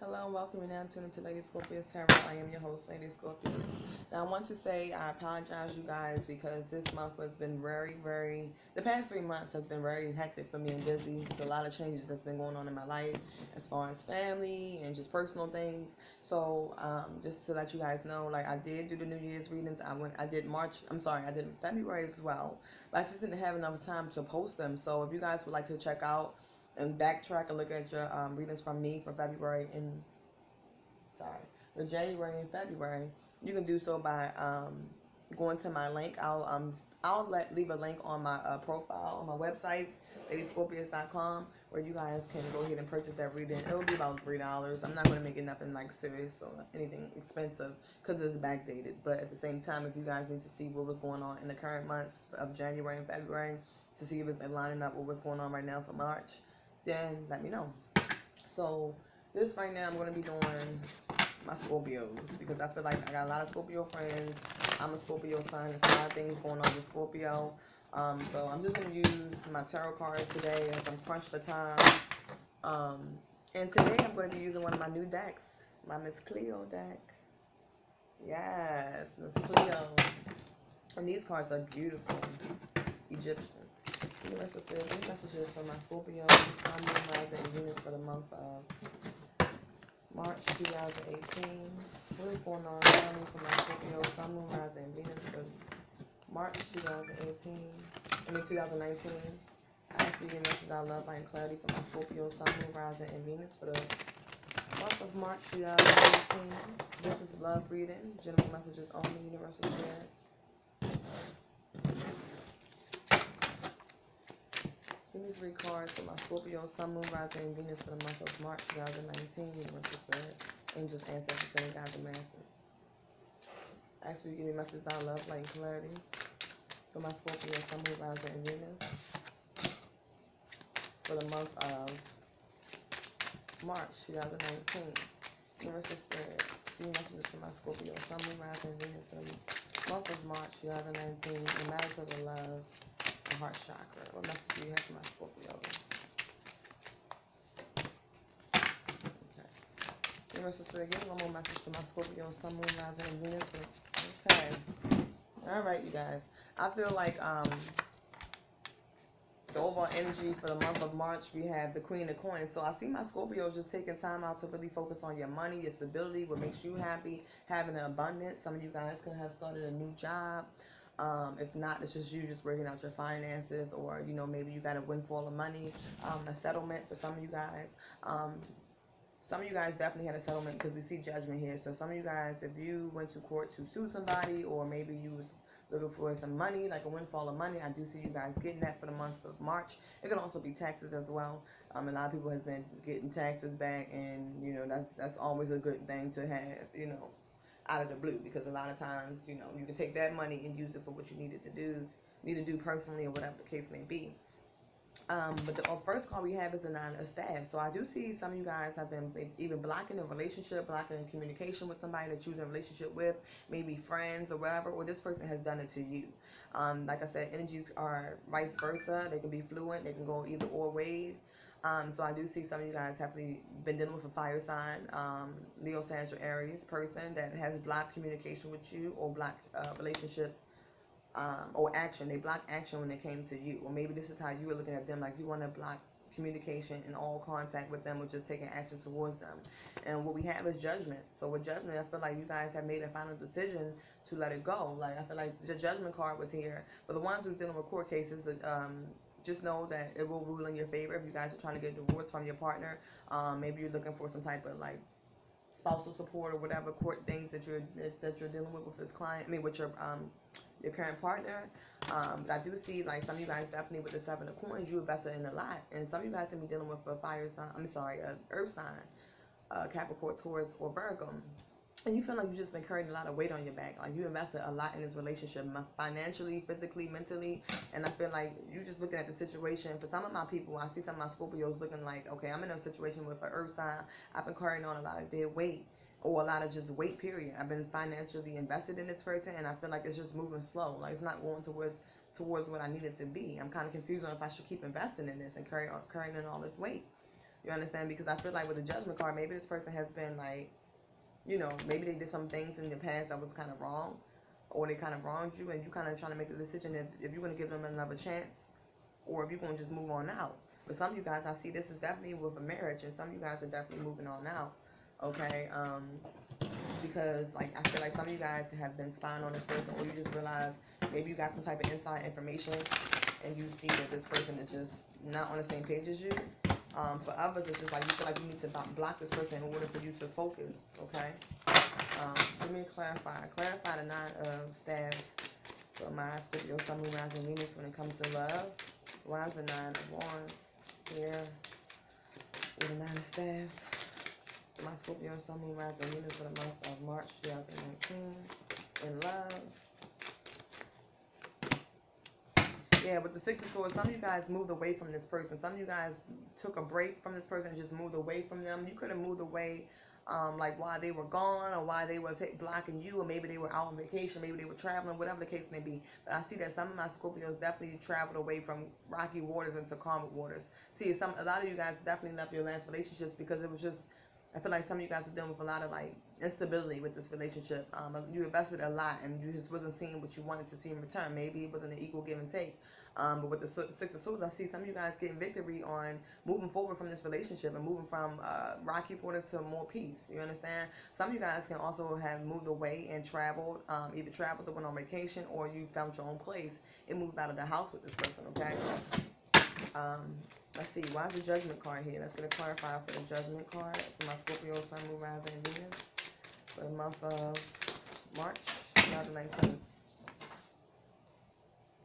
Hello and welcome. You're now tuned into Lady Scorpius Tarot. I am your host, Lady Scorpius. Now, I want to say I apologize, you guys, because this month has been very, very. The past three months has been very hectic for me and busy. So, a lot of changes that's been going on in my life as far as family and just personal things. So, um, just to let you guys know, like I did do the New Year's readings. I went, I did March. I'm sorry, I did February as well, but I just didn't have enough time to post them. So, if you guys would like to check out and backtrack and look at your um, readings from me for February and sorry for January and February, you can do so by um, going to my link. I'll um I'll let leave a link on my uh, profile on my website, ladyscorpius.com, where you guys can go ahead and purchase that reading. It'll be about three dollars. I'm not going to make it nothing like serious or anything expensive because it's backdated. But at the same time, if you guys need to see what was going on in the current months of January and February to see if it's lining up with what's going on right now for March, then let me know. So this right now, I'm going to be doing my Scorpios because I feel like I got a lot of Scorpio friends. I'm a Scorpio sign. There's a lot of things going on with Scorpio. Um, so I'm just going to use my tarot cards today as I'm crunched for time. Um, and today I'm going to be using one of my new decks, my Miss Cleo deck. Yes, Miss Cleo. And these cards are beautiful. Egyptian. Universal Spirit, these messages for my Scorpio, Sun, Moon, Rising, and Venus for the month of March 2018. What is going on for my Scorpio, Sun, Moon, Rising, and Venus for March 2018? I mean 2019. I ask for your messages I love, light, and clarity for my Scorpio, Sun, Moon, Rising, and Venus for the month of March 2018. This is love reading. General messages only, Universal Spirit. Give me three cards for my Scorpio, Sun, Moon, Rising, and Venus for the month of March 2019. Universal Spirit, Angels, Ancestors, and Guides and Masters. Ask for you give me messages I love, light, and clarity. For my Scorpio, Sun, Moon, Rising, and Venus. For the month of March 2019. Universal Spirit, give me messages for my Scorpio, Sun, Moon, Rising, and Venus for the month of March 2019. In matters of the love the heart chakra. What message do you have for my Scorpios? Okay. Universal Spirit, give one more message for my Scorpio, Sun, Moon, Rising, and Venus. Okay. All right, you guys. I feel like um the overall energy for the month of March, we have the Queen of Coins. So I see my Scorpios just taking time out to really focus on your money, your stability, what makes you happy, having an abundance. Some of you guys can have started a new job. Um, if not, it's just you just working out your finances, or you know maybe you got a windfall of money, um, a settlement for some of you guys. Um, some of you guys definitely had a settlement because we see judgment here. So some of you guys, if you went to court to sue somebody, or maybe you was looking for some money, like a windfall of money, I do see you guys getting that for the month of March. It can also be taxes as well. Um, a lot of people has been getting taxes back, and you know that's that's always a good thing to have. You know out of the blue because a lot of times, you know, you can take that money and use it for what you needed to do, need to do personally or whatever the case may be. Um, but the first call we have is the nine of staff. So I do see some of you guys have been even blocking a relationship, blocking communication with somebody that you're in a relationship with, maybe friends or whatever, or this person has done it to you. Um, like I said, energies are vice versa. They can be fluent. They can go either or way. Um, so I do see some of you guys have been dealing with a fire sign, um, Leo, Sandra, Aries person that has blocked communication with you or blocked uh, relationship um, or action. They block action when it came to you. Or maybe this is how you were looking at them, like you want to block communication and all contact with them or just taking action towards them. And what we have is judgment. So with judgment, I feel like you guys have made a final decision to let it go. Like I feel like the judgment card was here. For the ones who's dealing with court cases, um, just know that it will rule in your favor if you guys are trying to get a divorce from your partner. Um, maybe you're looking for some type of like spousal support or whatever court things that you're that you're dealing with with this client. I mean, with your um your current partner. Um, but I do see like some of you guys definitely with the seven of coins, you invested in a lot, and some of you guys can be dealing with a fire sign. I'm sorry, a earth sign, uh, Capricorn, Taurus, or Virgo and you feel like you've just been carrying a lot of weight on your back. Like you invested a lot in this relationship, financially, physically, mentally, and I feel like you just looking at the situation. For some of my people, I see some of my Scorpios looking like, okay, I'm in a situation with an Earth sign. I've been carrying on a lot of dead weight or a lot of just weight. Period. I've been financially invested in this person, and I feel like it's just moving slow. Like it's not going towards towards what I needed to be. I'm kind of confused on if I should keep investing in this and carry on carrying in all this weight. You understand? Because I feel like with the judgment card, maybe this person has been like, you know, maybe they did some things in the past that was kind of wrong, or they kind of wronged you, and you kind of trying to make a decision if, if you're going to give them another chance, or if you're going to just move on out. But some of you guys, I see this is definitely with a marriage, and some of you guys are definitely moving on out. Okay, um, because like I feel like some of you guys have been spying on this person, or you just realize maybe you got some type of inside information, and you see that this person is just not on the same page as you. Um, for others, it's just like you feel like you need to block this person in order for you to focus. Okay. Um, let me clarify. Clarify the nine of staves for my Scorpio, Sun, Moon, Rising, Venus when it comes to love. Why is the nine of wands here with the nine of staves? my Scorpio, Sun, Moon, Rising, Venus for the month of March 2019 in love. Yeah, with the Six of Swords, some of you guys moved away from this person. Some of you guys took a break from this person and just moved away from them. You could have moved away um, like why they were gone or why they was blocking you or maybe they were out on vacation, maybe they were traveling, whatever the case may be. But I see that some of my Scorpios definitely traveled away from rocky waters into calm waters. See, some a lot of you guys definitely left your last relationships because it was just I feel like some of you guys are dealing with a lot of like instability with this relationship. Um, you invested a lot and you just wasn't seeing what you wanted to see in return. Maybe it wasn't an equal give and take. Um, but with the Six of Swords, I see some of you guys getting victory on moving forward from this relationship and moving from uh, rocky waters to more peace. You understand? Some of you guys can also have moved away and traveled, um, either traveled or went on vacation, or you found your own place and moved out of the house with this person. Okay. Um, let's see. Why is the Judgment card here? Let's get a clarify for the Judgment card for my Scorpio, Sun, Moon, Rising, and Venus for the month of March 2019.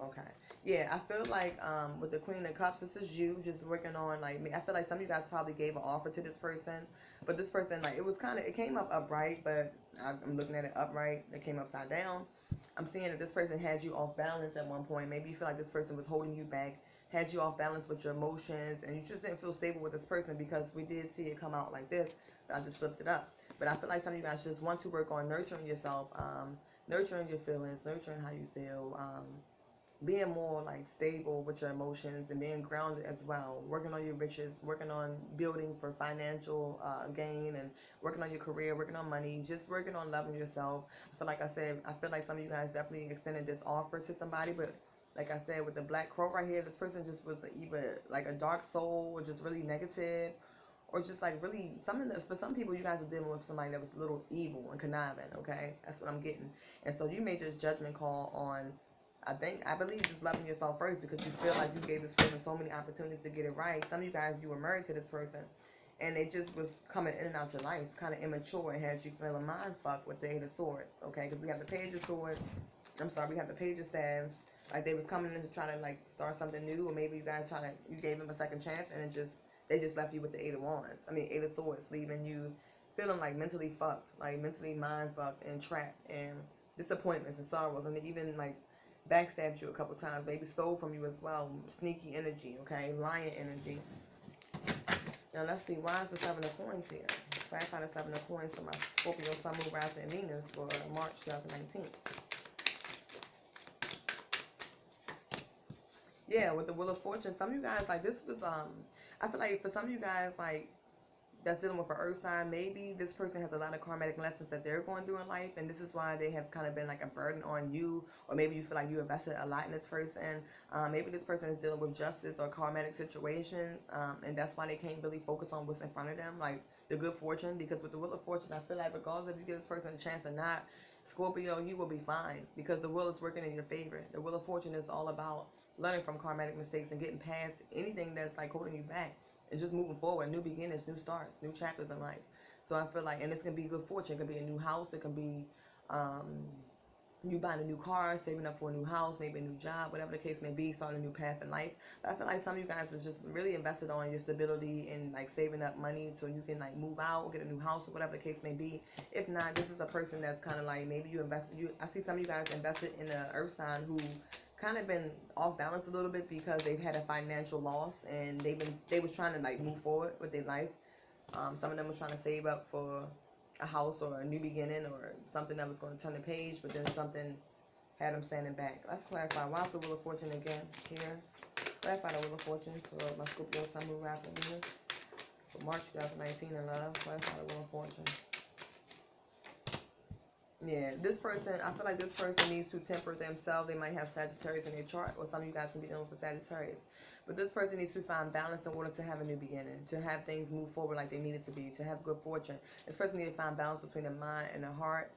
Okay yeah, I feel like um, with the Queen of Cups, this is you just working on like me. I feel like some of you guys probably gave an offer to this person, but this person like it was kind of it came up upright, but I'm looking at it upright. It came upside down. I'm seeing that this person had you off balance at one point. Maybe you feel like this person was holding you back, had you off balance with your emotions, and you just didn't feel stable with this person because we did see it come out like this, but I just flipped it up. But I feel like some of you guys just want to work on nurturing yourself, um, nurturing your feelings, nurturing how you feel. Um, being more like stable with your emotions and being grounded as well working on your riches working on building for financial uh, gain and working on your career working on money just working on loving yourself i feel like i said i feel like some of you guys definitely extended this offer to somebody but like i said with the black crow right here this person just was either like a dark soul or just really negative or just like really some of for some people you guys are dealing with somebody that was a little evil and conniving okay that's what i'm getting and so you made your judgment call on I think I believe just loving yourself first because you feel like you gave this person so many opportunities to get it right. Some of you guys you were married to this person and it just was coming in and out your life, kind of immature and had you feeling mind fucked with the Eight of Swords, okay? Because we have the Page of Swords. I'm sorry, we have the Page of Staves. Like they was coming in to try to like start something new, or maybe you guys trying to you gave them a second chance and it just they just left you with the Eight of Wands. I mean Eight of Swords, leaving you feeling like mentally fucked, like mentally mind fucked and trapped and disappointments and sorrows, and even like backstabbed you a couple times, maybe stole from you as well. Sneaky energy, okay? Lion energy. Now let's see, why is the Seven of Coins here? So I find the Seven of Coins for my Scorpio, Sun, Moon, Rising, and Venus for March 2019. Yeah, with the Wheel of Fortune, some of you guys, like, this was, um, I feel like for some of you guys, like, that's dealing with an earth sign, maybe this person has a lot of karmatic lessons that they're going through in life, and this is why they have kind of been like a burden on you, or maybe you feel like you invested a lot in this person. Um, maybe this person is dealing with justice or karmatic situations, um, and that's why they can't really focus on what's in front of them, like the good fortune. Because with the Wheel of Fortune, I feel like regardless if you give this person a chance or not, Scorpio, you wheel be fine because the will is working in your favor. The Wheel of Fortune is all about learning from karmatic mistakes and getting past anything that's like holding you back and just moving forward, new beginnings, new starts, new chapters in life. So I feel like, and this can be good fortune. It can be a new house. It can be um, you buying a new car, saving up for a new house, maybe a new job, whatever the case may be, starting a new path in life. But I feel like some of you guys is just really invested on your stability and like saving up money so you can like move out, get a new house, or whatever the case may be. If not, this is a person that's kind of like maybe you invested. You, I see some of you guys invested in a earth sign who kind of been off balance a little bit because they've had a financial loss and they've been they was trying to like move forward with their life. Um, some of them was trying to save up for a house or a new beginning or something that was going to turn the page, but then something had them standing back. Let's clarify. Why is the Wheel of Fortune again here? Clarify the Wheel of Fortune for my Scorpio, Sun, Moon, Rising, Venus For March 2019 in love, clarify the wheel of fortune. Yeah, this person, I feel like this person needs to temper themselves. They might have Sagittarius in their chart, or some of you guys can be dealing with Sagittarius. But this person needs to find balance in order to have a new beginning, to have things move forward like they needed to be, to have good fortune. This person needs to find balance between the mind and the heart,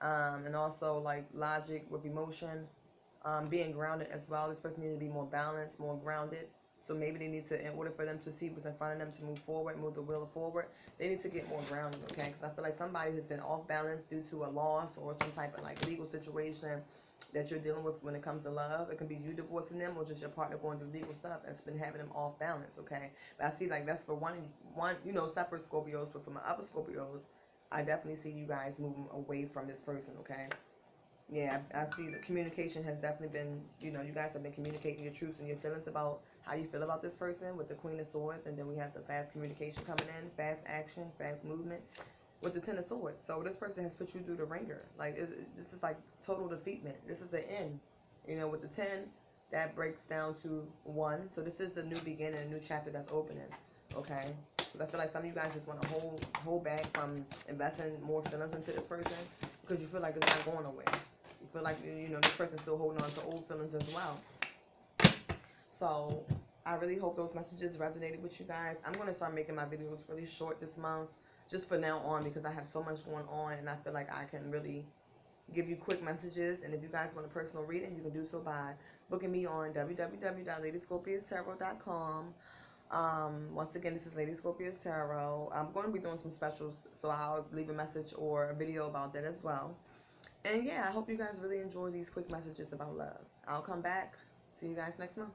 um, and also like logic with emotion, um, being grounded as well. This person needs to be more balanced, more grounded. So maybe they need to, in order for them to see what's in front of them to move forward, move the wheel forward, they need to get more grounded, okay? Because I feel like somebody has been off balance due to a loss or some type of like legal situation that you're dealing with when it comes to love. It can be you divorcing them or just your partner going through legal stuff and it's been having them off balance, okay? But I see like that's for one, one you know, separate Scorpios, but for my other Scorpios, I definitely see you guys moving away from this person, okay? Yeah, I see the communication has definitely been, you know, you guys have been communicating your truths and your feelings about how you feel about this person with the Queen of Swords, and then we have the fast communication coming in, fast action, fast movement with the Ten of Swords. So this person has put you through the ringer. Like, it, this is like total defeatment. This is the end. You know, with the Ten, that breaks down to one. So this is a new beginning, a new chapter that's opening. Okay? Because I feel like some of you guys just want to hold, hold back from investing more feelings into this person because you feel like it's not going away feel like you know this person's still holding on to old feelings as well. So I really hope those messages resonated with you guys. I'm going to start making my videos really short this month, just for now on, because I have so much going on, and I feel like I can really give you quick messages. And if you guys want a personal reading, you can do so by booking me on www.ladyscorpiustarot.com. Um, once again, this is Lady Scorpius Tarot. I'm going to be doing some specials, so I'll leave a message or a video about that as well. And yeah, I hope you guys really enjoy these quick messages about love. I'll come back. See you guys next month.